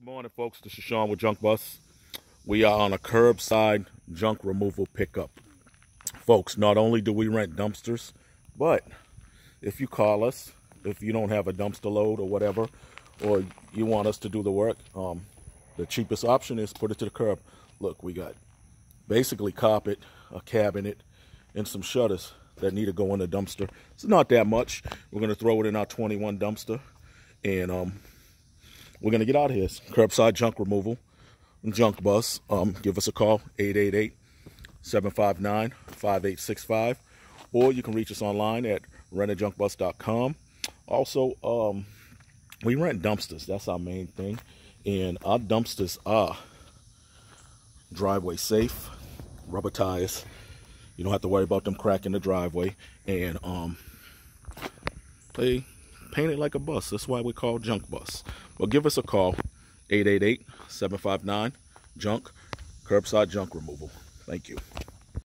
Good morning, folks. This is Sean with Junk Bus. We are on a curbside junk removal pickup. Folks, not only do we rent dumpsters, but if you call us, if you don't have a dumpster load or whatever, or you want us to do the work, um, the cheapest option is put it to the curb. Look, we got basically carpet, a cabinet, and some shutters that need to go in the dumpster. It's not that much. We're going to throw it in our 21 dumpster, and um, we're going to get out of here. Curbside junk removal, junk bus. Um, give us a call, 888-759-5865. Or you can reach us online at rentajunkbus.com. Also, um, we rent dumpsters. That's our main thing. And our dumpsters are driveway safe, rubber tires. You don't have to worry about them cracking the driveway. And um, they paint it like a bus. That's why we call junk bus. Well, give us a call, 888-759-JUNK, curbside junk removal. Thank you.